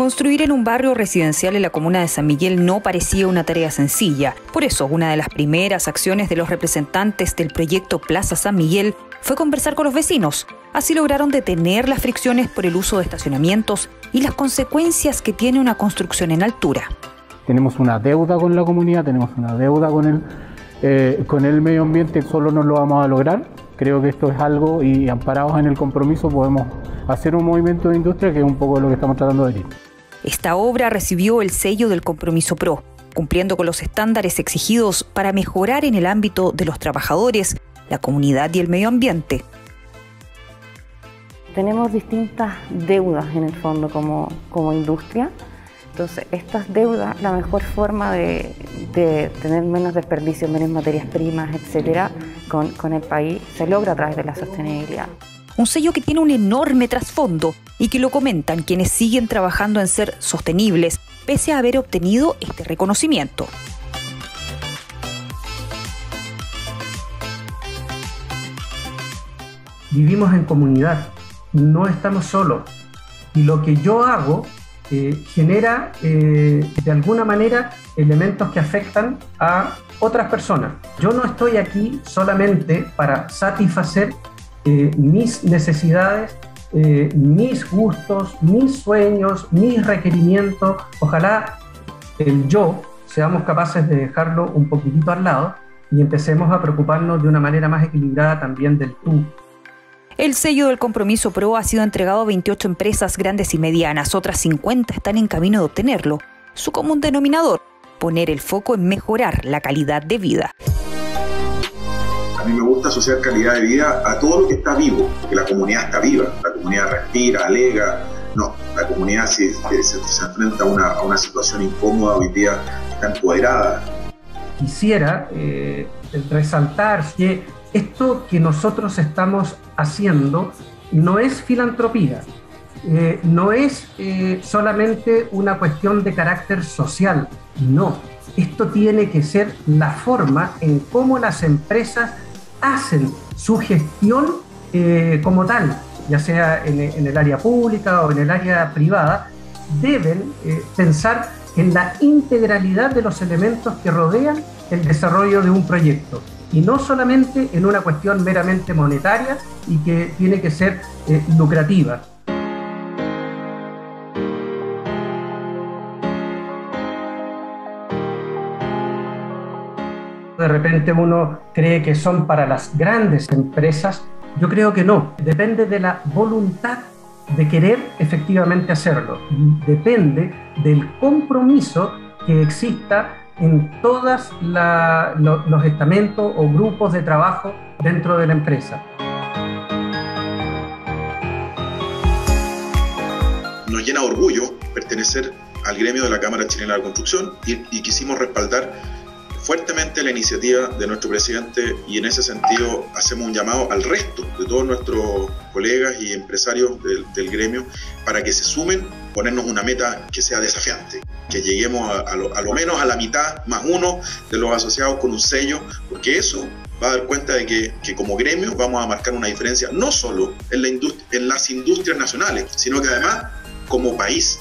Construir en un barrio residencial en la comuna de San Miguel no parecía una tarea sencilla. Por eso, una de las primeras acciones de los representantes del proyecto Plaza San Miguel fue conversar con los vecinos. Así lograron detener las fricciones por el uso de estacionamientos y las consecuencias que tiene una construcción en altura. Tenemos una deuda con la comunidad, tenemos una deuda con el, eh, con el medio ambiente, solo no lo vamos a lograr. Creo que esto es algo y amparados en el compromiso podemos hacer un movimiento de industria que es un poco lo que estamos tratando de decir. Esta obra recibió el sello del Compromiso PRO, cumpliendo con los estándares exigidos para mejorar en el ámbito de los trabajadores, la comunidad y el medio ambiente. Tenemos distintas deudas en el fondo como, como industria. Entonces, estas deudas, la mejor forma de, de tener menos desperdicio, menos materias primas, etcétera, con, con el país, se logra a través de la sostenibilidad un sello que tiene un enorme trasfondo y que lo comentan quienes siguen trabajando en ser sostenibles, pese a haber obtenido este reconocimiento. Vivimos en comunidad, no estamos solos. Y lo que yo hago eh, genera eh, de alguna manera elementos que afectan a otras personas. Yo no estoy aquí solamente para satisfacer eh, mis necesidades, eh, mis gustos, mis sueños, mis requerimientos. Ojalá el yo seamos capaces de dejarlo un poquitito al lado y empecemos a preocuparnos de una manera más equilibrada también del tú. El sello del compromiso PRO ha sido entregado a 28 empresas grandes y medianas, otras 50 están en camino de obtenerlo. Su común denominador, poner el foco en mejorar la calidad de vida. A mí me gusta asociar calidad de vida a todo lo que está vivo, que la comunidad está viva, la comunidad respira, alega. No, la comunidad se, se, enfrenta a una, a una, situación incómoda, hoy día está empoderada. Quisiera eh, resaltar que esto que nosotros estamos haciendo no es filantropía, eh, no es eh, solamente una cuestión de carácter social, no. Esto tiene que ser la forma en cómo las empresas hacen su gestión eh, como tal, ya sea en, el área pública o en el área privada, deben eh, pensar en la integralidad de los elementos que rodean el desarrollo de un proyecto y no solamente en una cuestión meramente monetaria y que tiene que ser eh, lucrativa. De repente uno cree que son para las grandes empresas. Yo creo que no, depende de la voluntad de querer efectivamente hacerlo. Depende del compromiso que exista en todos los estamentos o grupos de trabajo dentro de la empresa. Nos llena orgullo pertenecer al gremio de la Cámara Chilena de la Construcción y, y quisimos respaldar fuertemente la iniciativa de nuestro presidente y en ese sentido hacemos un llamado al resto de todos nuestros colegas y empresarios del, gremio para que se sumen, ponernos una meta que sea desafiante, que lleguemos a, lo, menos a la mitad más uno de los asociados con un sello, porque eso va a dar cuenta de que, que como gremio vamos a marcar una diferencia no solo en, la en las industrias nacionales, sino que además como país